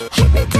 Hit me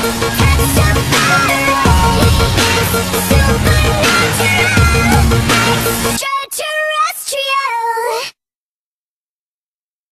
It's